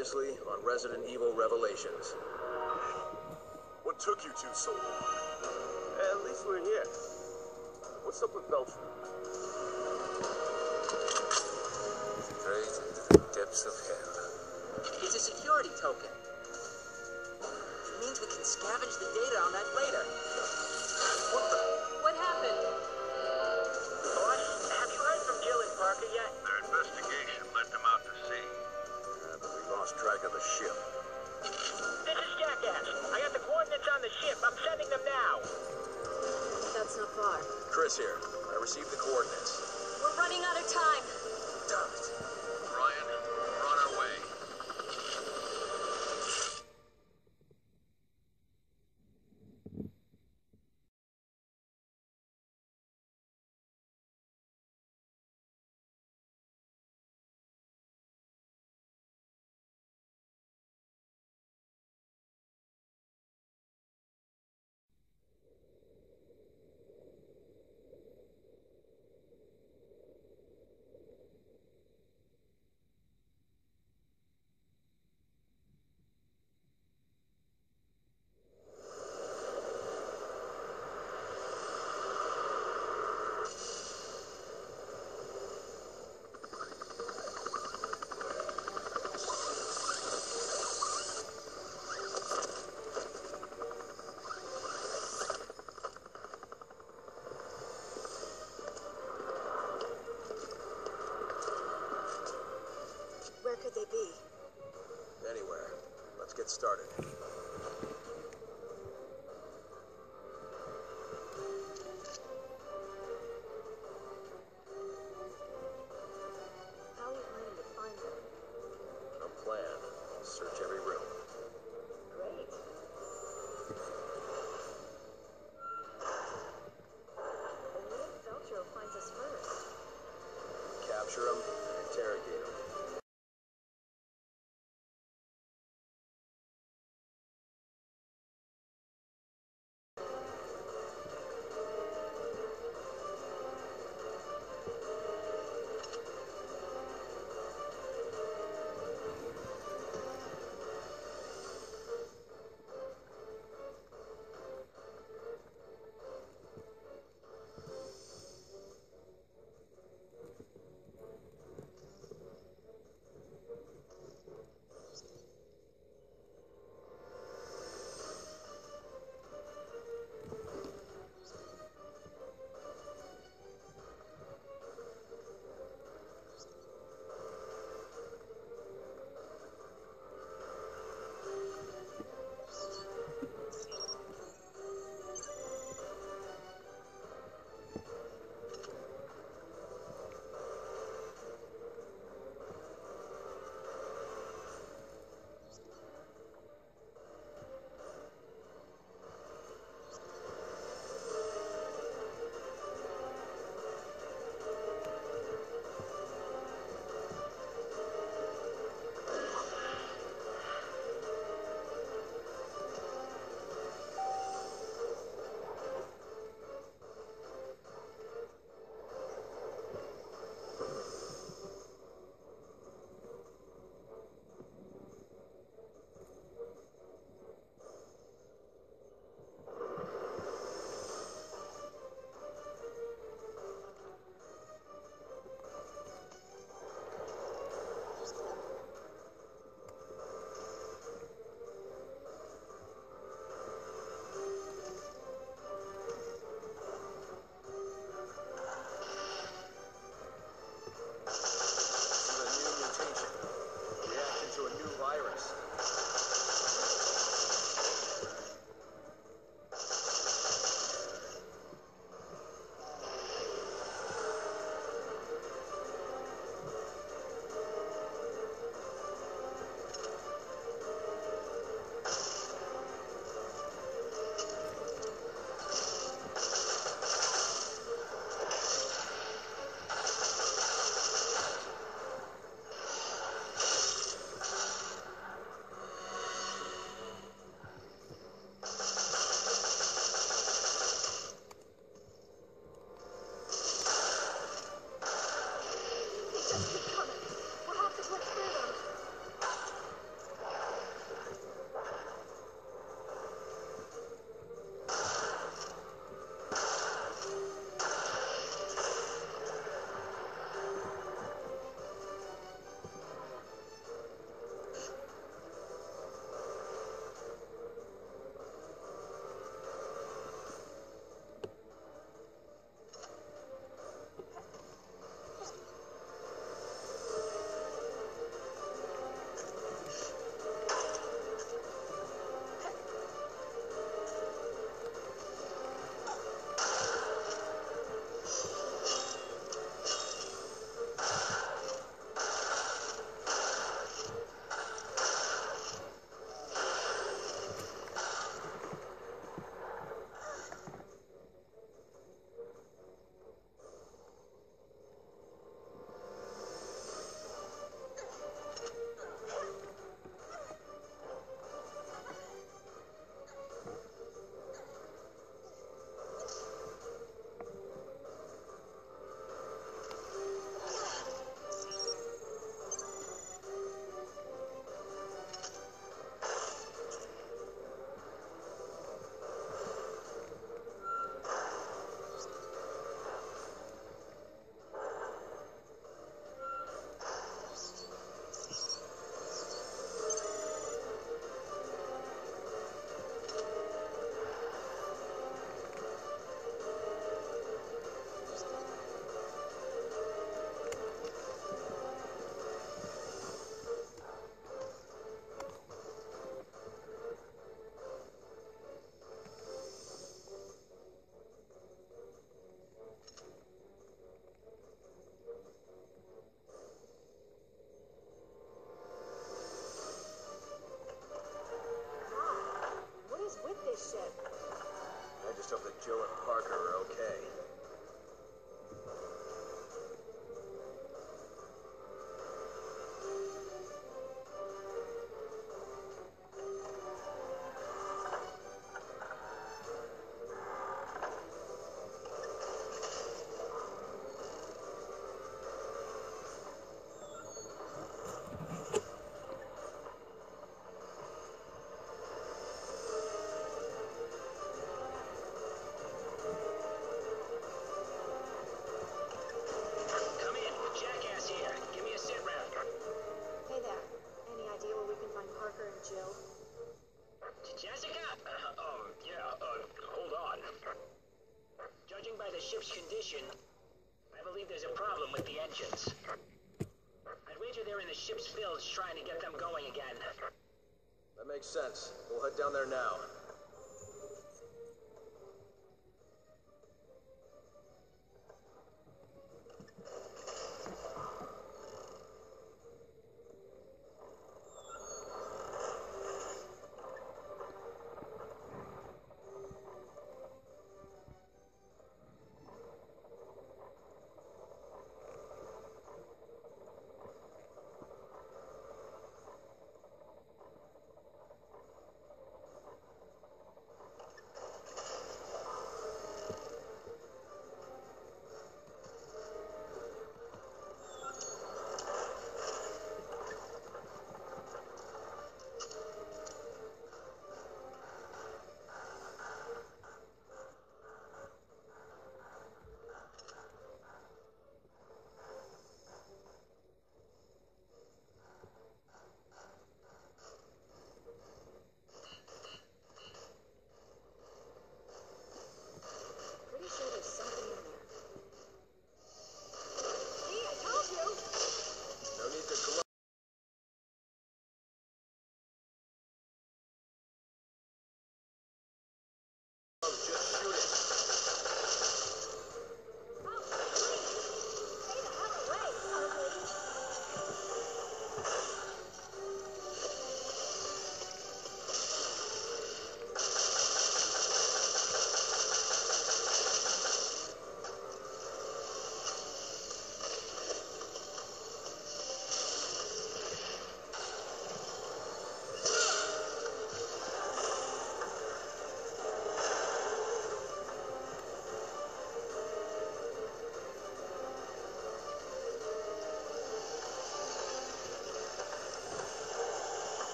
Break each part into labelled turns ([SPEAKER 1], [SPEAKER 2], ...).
[SPEAKER 1] Previously on Resident Evil Revelations.
[SPEAKER 2] What took you two so long?
[SPEAKER 1] At least we're here. What's up with Veltro?
[SPEAKER 3] Straight into the depths of hell.
[SPEAKER 4] It's a security token. It means we can scavenge the data on that later.
[SPEAKER 1] The ship.
[SPEAKER 4] This is Jackass. I got the coordinates on the ship. I'm sending them now.
[SPEAKER 5] That's not far.
[SPEAKER 1] Chris here. I received the coordinates.
[SPEAKER 5] We're running out of time.
[SPEAKER 1] Damn it.
[SPEAKER 6] Ryan, we're on our way.
[SPEAKER 5] Where could they be?
[SPEAKER 1] Anywhere. Let's get started.
[SPEAKER 4] Ship's condition, I believe there's a problem with the engines. I'd wager they're in the ship's bilge trying to get them going again.
[SPEAKER 1] That makes sense. We'll head down there now.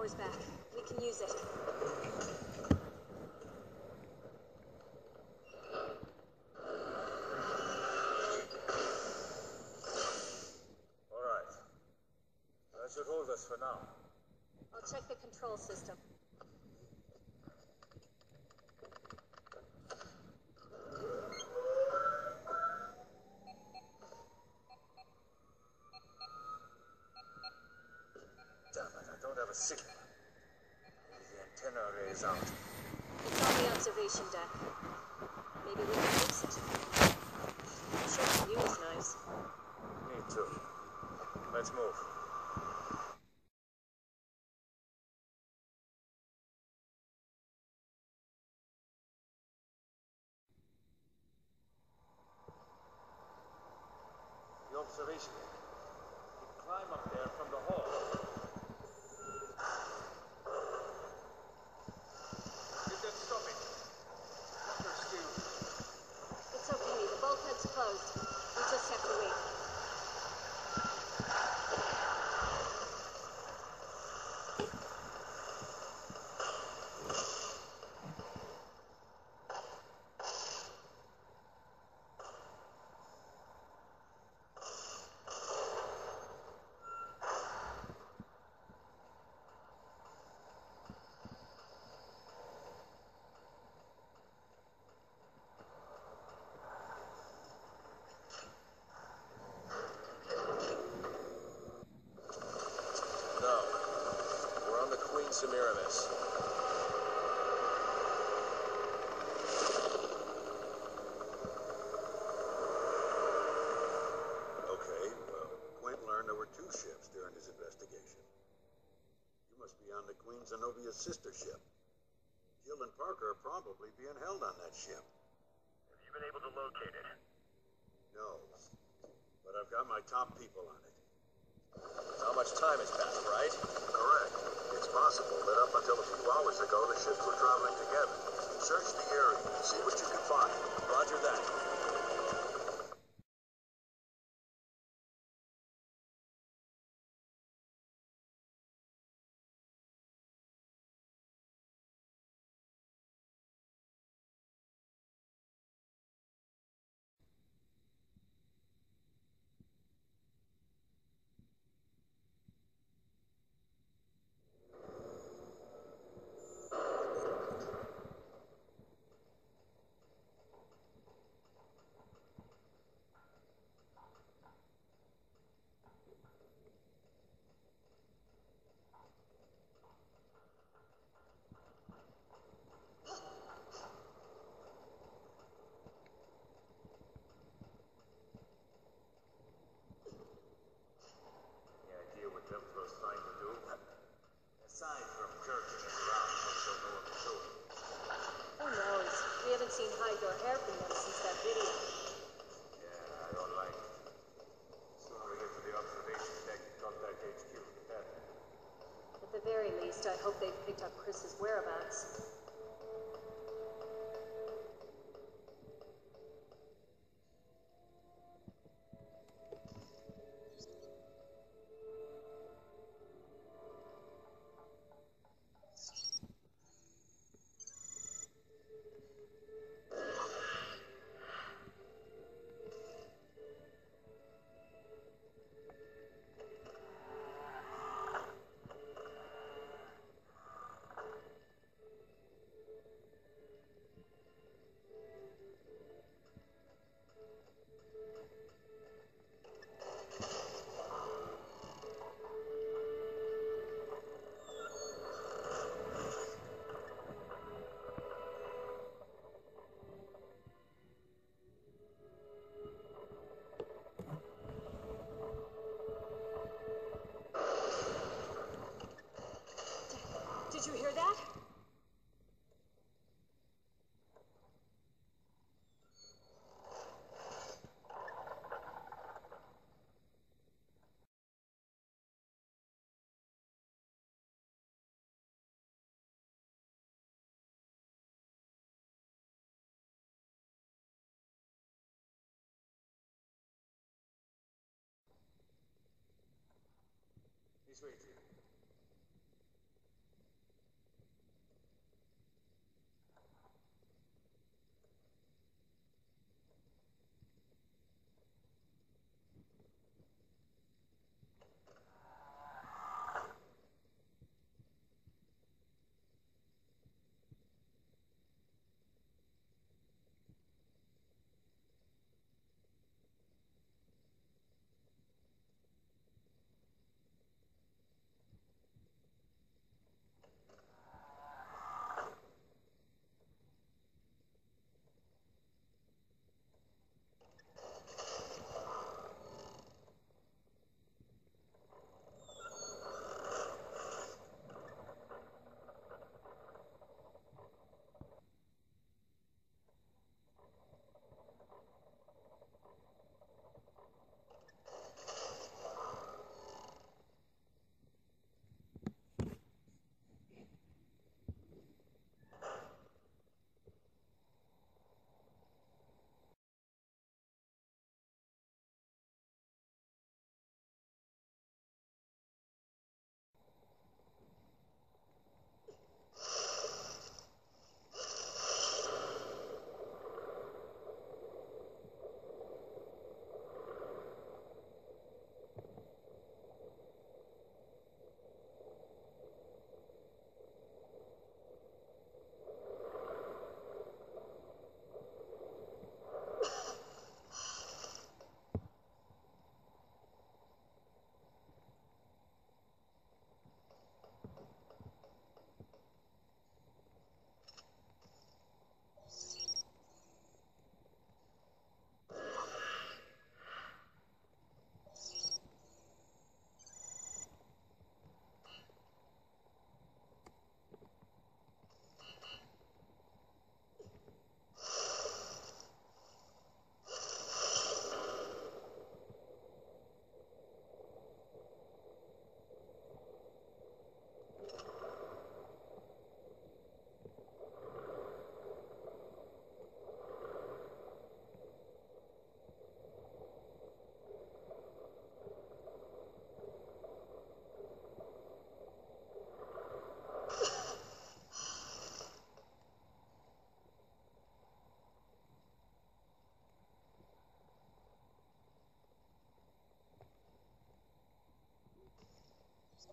[SPEAKER 5] Power's back. We can use it.
[SPEAKER 3] All right. That should hold us for now.
[SPEAKER 5] I'll check the control system.
[SPEAKER 3] Damn it, I don't have a signal. Maybe the antenna array is out.
[SPEAKER 5] It's on the observation deck. Maybe we can fix it. I'm sure the view is nice.
[SPEAKER 3] Me too. Let's move. The observation. You climb up there from the hall. Did that stop it? There's still.
[SPEAKER 5] It's okay. The bulkhead's closed. We just have to wait.
[SPEAKER 2] No. We're on the Semiramis.
[SPEAKER 1] Okay, well, Quint learned there were two ships during his investigation. You must be on the Queen Zenobia's sister ship. Jill and Parker are probably being held on that ship.
[SPEAKER 6] Have you been able to locate it?
[SPEAKER 1] No, but I've got my top people on it.
[SPEAKER 2] How much time has passed, right?
[SPEAKER 1] Possible that up until a few hours ago, the ships were traveling together. Search the area, see what you can find.
[SPEAKER 2] Roger that.
[SPEAKER 3] Any idea what Veltro's trying to do? Aside from jerking us around so we don't know what we're doing.
[SPEAKER 5] Who knows? We haven't seen hide or hair from them since that video.
[SPEAKER 3] Yeah, I don't like it. Sooner we get to the observation deck and contact HQ, the better.
[SPEAKER 5] At the very least, I hope they've picked up Chris's whereabouts. Did you hear that?
[SPEAKER 3] This way,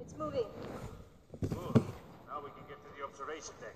[SPEAKER 5] It's moving.
[SPEAKER 3] Good. Now we can get to the observation deck.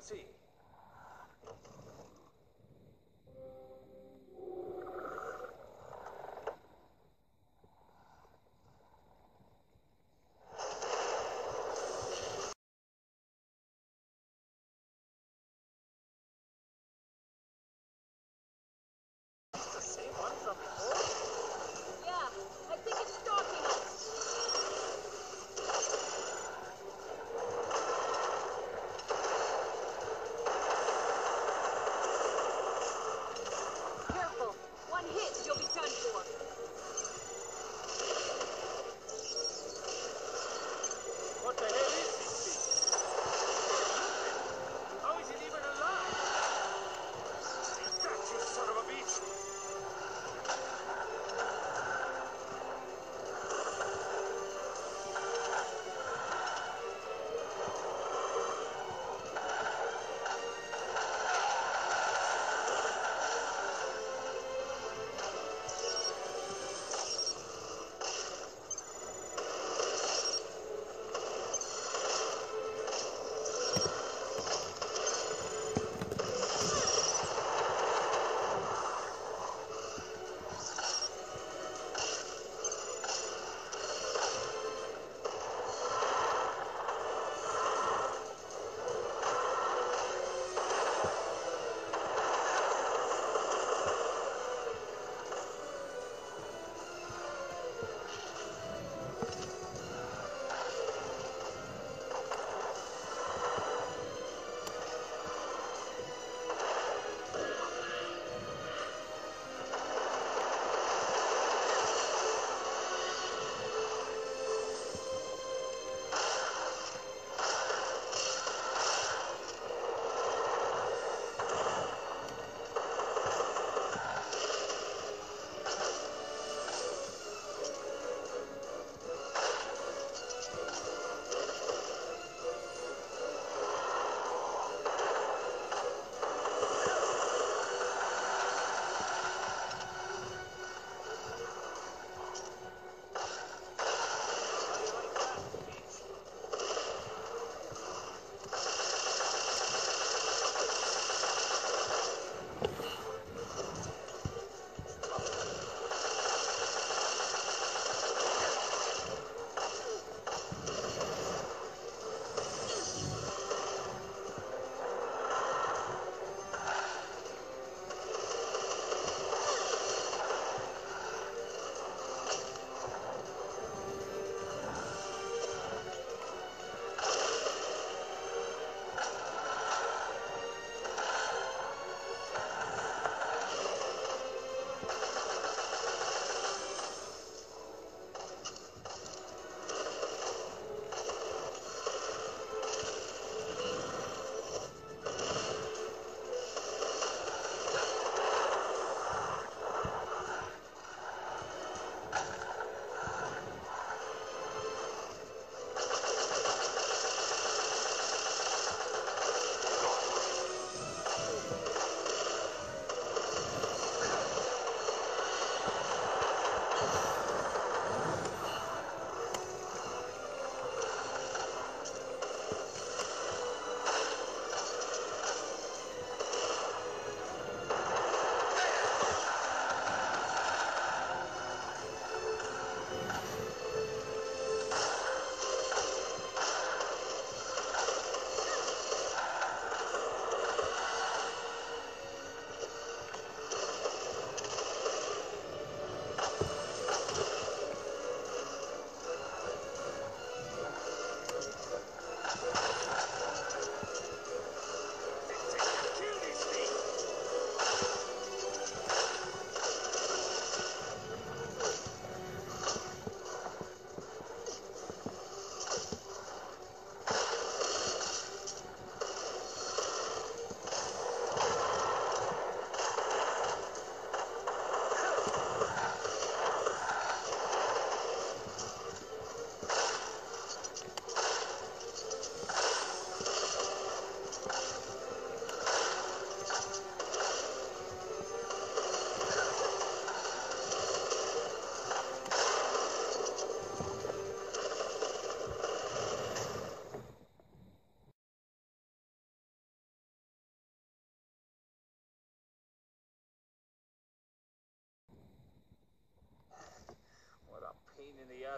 [SPEAKER 3] Sì,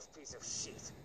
[SPEAKER 3] piece of shit.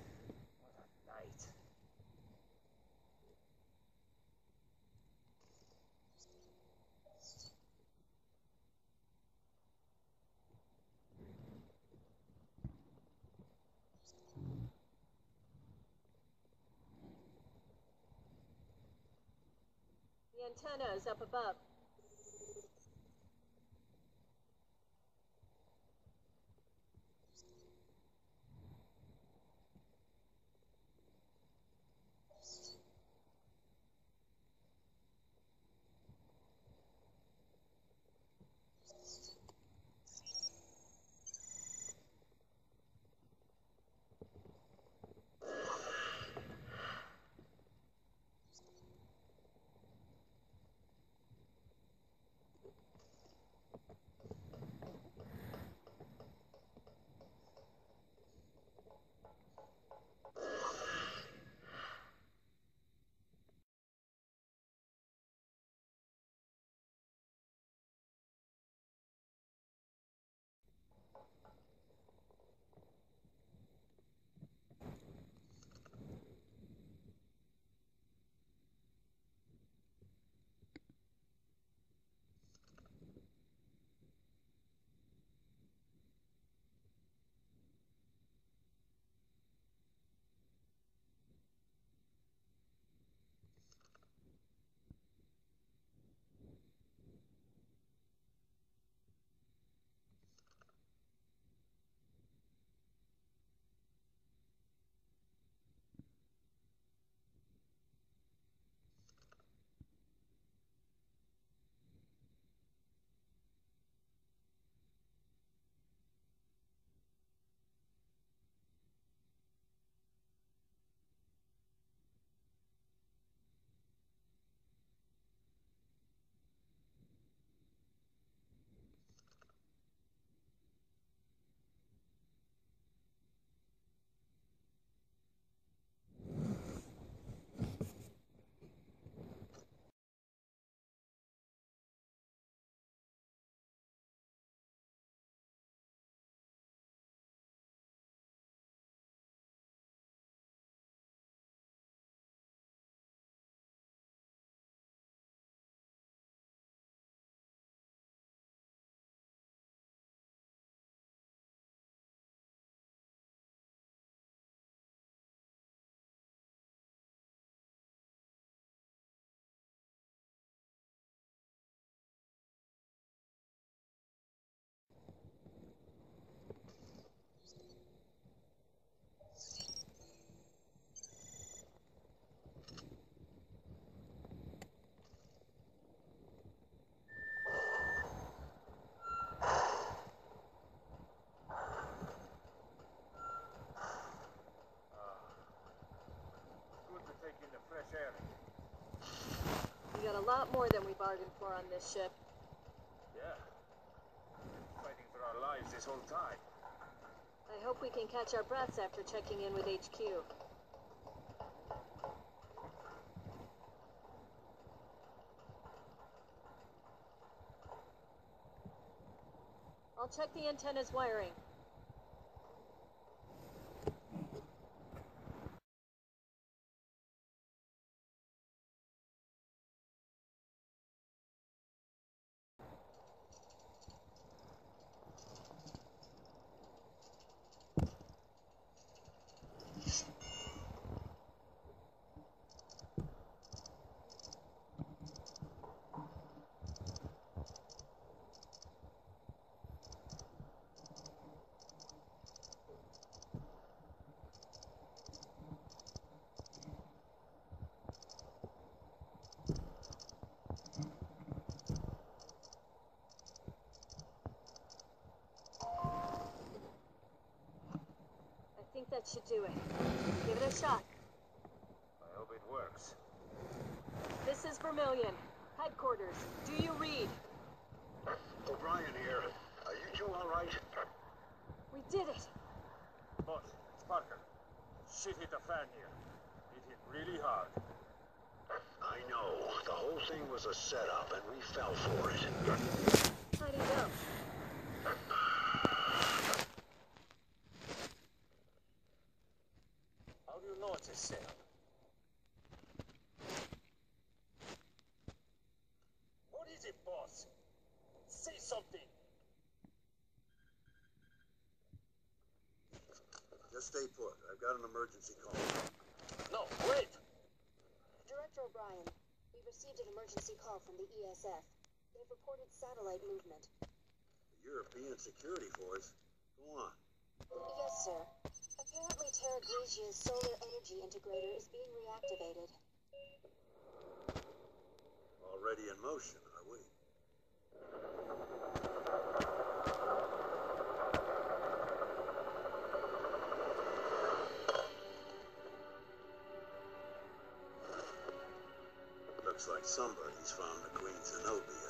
[SPEAKER 5] Bargained for on this ship.
[SPEAKER 3] Yeah. Fighting for our lives this whole time.
[SPEAKER 5] I hope we can catch our breaths after checking in with HQ. I'll check the antenna's wiring. That should do it. Give it a shot.
[SPEAKER 3] I hope it works.
[SPEAKER 5] This is Vermilion. Headquarters. Do you read?
[SPEAKER 1] O'Brian here. Are you two all right?
[SPEAKER 5] We did it.
[SPEAKER 3] Boss, it's Parker. Shit hit the fan here. It hit really hard.
[SPEAKER 1] I know. The whole thing was a setup, and we fell for it.
[SPEAKER 5] How do you know?
[SPEAKER 3] know it's a sale. What is it, boss? Say something.
[SPEAKER 1] Just stay put. I've got an emergency call.
[SPEAKER 3] No, wait!
[SPEAKER 7] Director O'Brian, we received an emergency call from the ESF. They've reported satellite movement.
[SPEAKER 1] The European Security Force? Go on.
[SPEAKER 7] Yes, sir. Apparently Terragrigia's solar energy integrator is being reactivated.
[SPEAKER 1] Already in motion, like somebody's found the Queen Zenobia.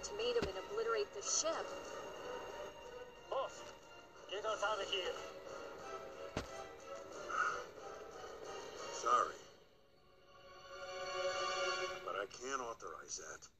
[SPEAKER 7] Ultimatum and obliterate the ship.
[SPEAKER 3] Boss, get us out of here.
[SPEAKER 1] Sorry. But I can't authorize that.